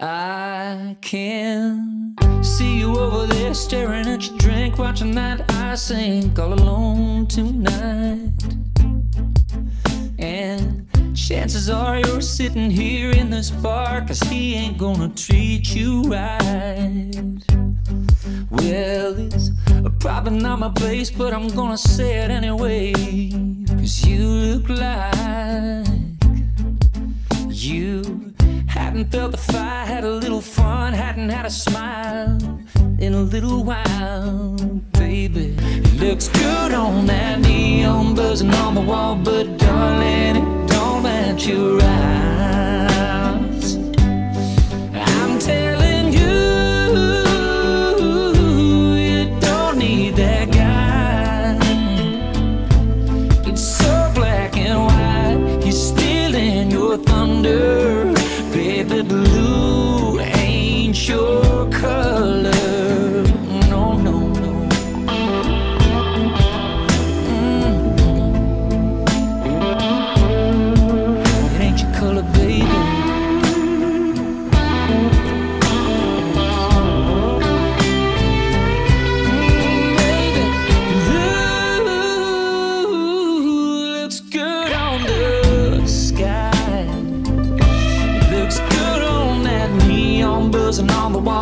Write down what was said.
I can see you over there staring at your drink, watching that I sink all alone tonight. And chances are you're sitting here in this bar, cause he ain't gonna treat you right. Well, it's probably not my place, but I'm gonna say it anyway. Cause you look like you hadn't felt the fire, had a little fun, hadn't had a smile in a little while, baby. It looks good on that neon buzzing on the wall, but darling, it don't match your eyes. I'm telling you, you don't need that guy. It's so black and white, he's stealing your thunder. Good on the wall,